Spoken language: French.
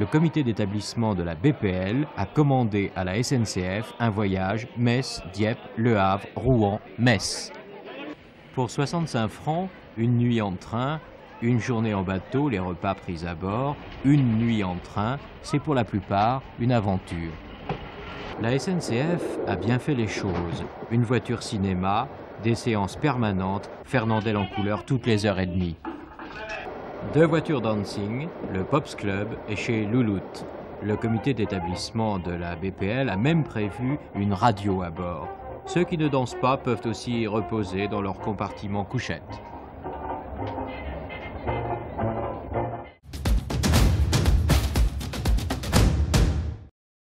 le comité d'établissement de la BPL a commandé à la SNCF un voyage Metz, Dieppe, Le Havre, Rouen, Metz. Pour 65 francs, une nuit en train, une journée en bateau, les repas pris à bord, une nuit en train, c'est pour la plupart une aventure. La SNCF a bien fait les choses. Une voiture cinéma, des séances permanentes, Fernandel en couleur toutes les heures et demie. Deux voitures dancing, le Pops Club et chez Louloute. Le comité d'établissement de la BPL a même prévu une radio à bord. Ceux qui ne dansent pas peuvent aussi reposer dans leur compartiment couchette.